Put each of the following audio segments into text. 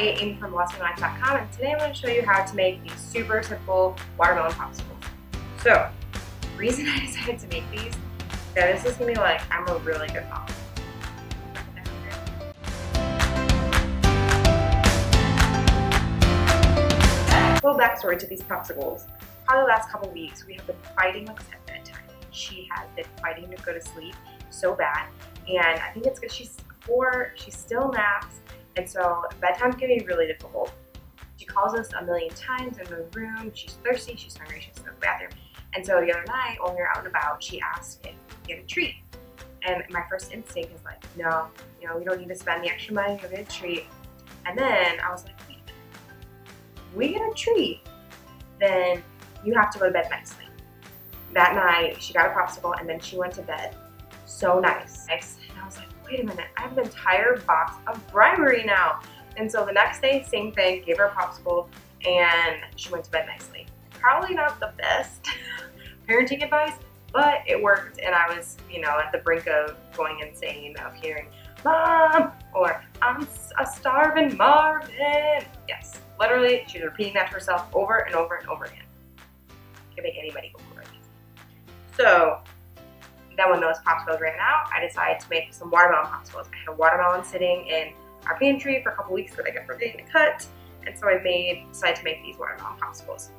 Hey, Amy from BlossomingLife.com and today I'm going to show you how to make these super simple watermelon popsicles. So, the reason I decided to make these, that this is going to be like, I'm a really good mom. little backstory to these popsicles. Probably the last couple weeks, we have been fighting with at bedtime. She has been fighting to go to sleep so bad, and I think it's because she's four, she still naps, and so bedtime's gonna be really difficult. She calls us a million times in the room, she's thirsty, she's hungry, she's in the bathroom. And so the other night, when we were out and about, she asked if we get a treat. And my first instinct is like, no, you know, we don't need to spend the extra money to get a treat. And then I was like, we get a treat, then you have to go to bed nicely. That night, she got a popsicle and then she went to bed. So nice. nice. And I was like, wait a minute, I have an entire box of bribery now. And so the next day, same thing, gave her a popsicle and she went to bed nicely. Probably not the best parenting advice, but it worked and I was, you know, at the brink of going insane of hearing, Mom, or I'm a starving Marvin. Yes, Literally, she's repeating that to herself over and over and over again. Can make anybody go crazy. So then when those popsicles ran out, I decided to make some watermelon popsicles. I had watermelon sitting in our pantry for a couple weeks that I got forgetting to cut, and so I made decided to make these watermelon popsicles.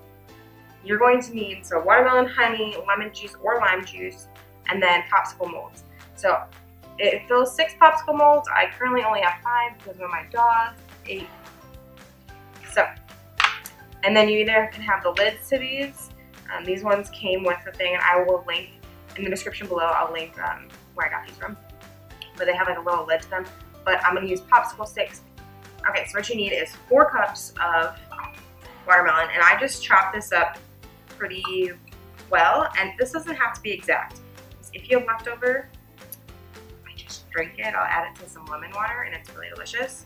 You're going to need so watermelon honey, lemon juice or lime juice, and then popsicle molds. So it fills six popsicle molds. I currently only have five because of my dogs ate so, and then you either can have the lids to these. Um, these ones came with the thing, and I will link in the description below. I'll link um, where I got these from. But they have like a little lid to them. But I'm going to use popsicle sticks. Okay, so what you need is four cups of watermelon, and I just chopped this up pretty well. And this doesn't have to be exact. If you have leftover, I just drink it. I'll add it to some lemon water, and it's really delicious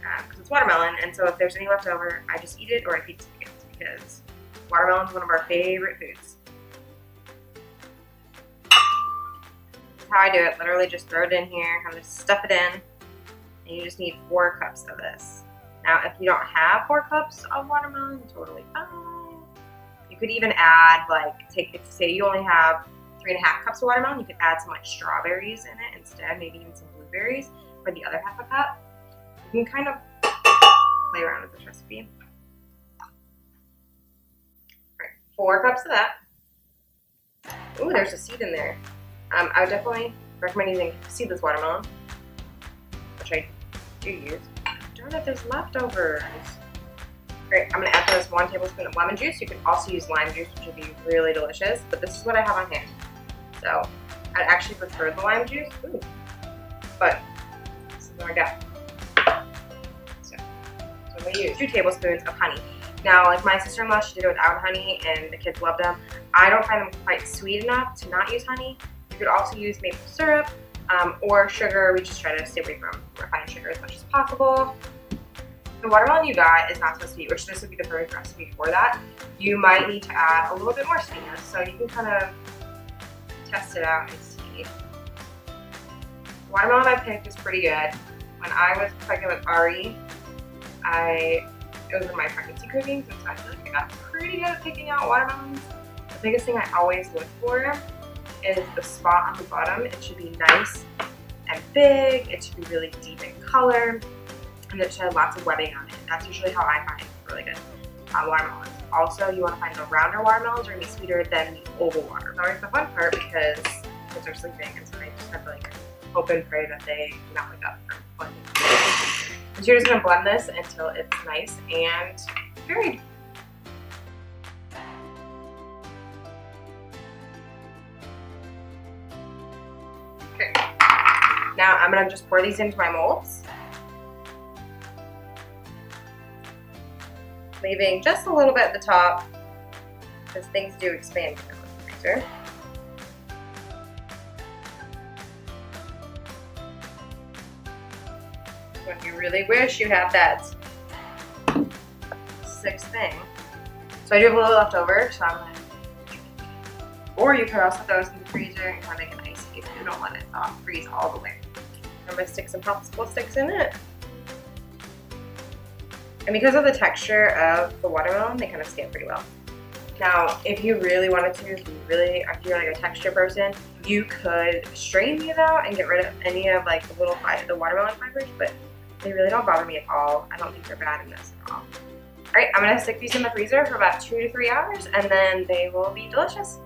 because um, it's watermelon, and so if there's any left over, I just eat it or I feed it to the kids because watermelon is one of our favorite foods. How I do it. Literally just throw it in here, of just stuff it in, and you just need four cups of this. Now, if you don't have four cups of watermelon, totally fine. You could even add, like, take, say you only have three and a half cups of watermelon, you could add some, like, strawberries in it instead, maybe even some blueberries for the other half a cup. You can kind of play around with this recipe. Right, four cups of that. Ooh, there's a seed in there. Um, I would definitely recommend using seedless watermelon, which I do use. Darn it, there's leftovers. Great, I'm gonna add to this one tablespoon of lemon juice. You can also use lime juice, which would be really delicious, but this is what I have on hand. So, I'd actually prefer the lime juice, Ooh. but this is what I got. I'm gonna use two tablespoons of honey. Now, like my sister-in-law, she did it without honey and the kids loved them. I don't find them quite sweet enough to not use honey. You could also use maple syrup um, or sugar. We just try to stay away from refined sugar as much as possible. The watermelon you got is not so sweet, which this would be the perfect recipe for that. You might need to add a little bit more sweetness, so you can kind of test it out and see. Watermelon I picked is pretty good. When I was pregnant with Ari, I, it was in my pregnancy cooking, so I feel like I got pretty good at picking out watermelons. The biggest thing I always look for is the spot on the bottom. It should be nice and big, it should be really deep in color, and it should have lots of webbing on it. That's usually how I find really good uh, watermelons. Also, you want to find the rounder watermelons are going to be sweeter than the oval water. It's the fun part because kids are sleeping, and so I just have to like hope and pray that they do not wake up from blending. So you're just gonna blend this until it's nice and varied. Okay. Now I'm gonna just pour these into my molds. Leaving just a little bit at the top because things do expand in the freezer. when you really wish you had that sixth thing. So I do have a little left over, so I'm gonna or you could also throw this in the freezer and kind of make an if you don't want it uh, freeze all the way. I'm gonna stick some popsicle sticks in it. And because of the texture of the watermelon, they kind of stand pretty well. Now, if you really wanted to, if you really, if you're like a texture person, you could strain these out and get rid of any of like the little, the watermelon fibers, but they really don't bother me at all. I don't think they're bad in this at all. All right, I'm gonna stick these in the freezer for about two to three hours and then they will be delicious.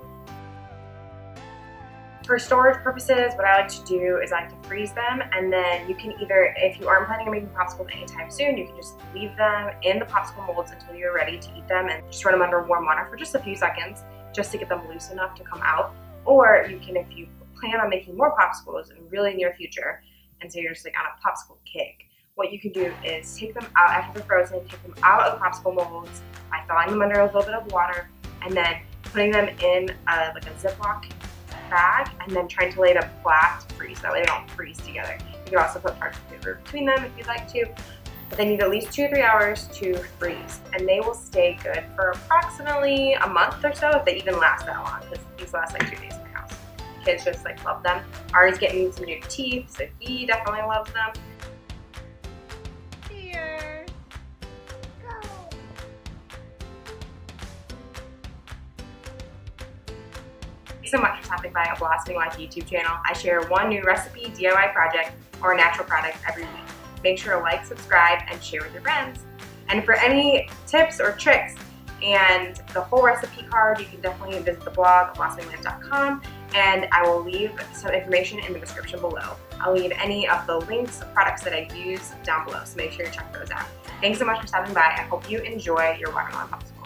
For storage purposes, what I like to do is I like to freeze them and then you can either, if you aren't planning on making popsicles anytime soon, you can just leave them in the popsicle molds until you're ready to eat them and just run them under warm water for just a few seconds just to get them loose enough to come out. Or you can, if you plan on making more popsicles in really near future, and so you're just like on a popsicle kick, what you can do is take them out after they're frozen, take them out of the popsicle molds by thawing them under a little bit of water, and then putting them in a, like a Ziploc bag and then trying to lay them flat to freeze. That way they don't freeze together. You can also put parchment paper between them if you'd like to. But they need at least two or three hours to freeze. And they will stay good for approximately a month or so if they even last that long because these last like two days in my house. Kids just like love them. Ari's getting some new teeth, so he definitely loves them. So much for stopping by a Blossoming Life YouTube channel. I share one new recipe, DIY project, or natural product every week. Make sure to like, subscribe, and share with your friends. And for any tips or tricks and the whole recipe card, you can definitely visit the blog, blossominglife.com, and I will leave some information in the description below. I'll leave any of the links of products that I use down below, so make sure to check those out. Thanks so much for stopping by. I hope you enjoy your watermelon popsicle.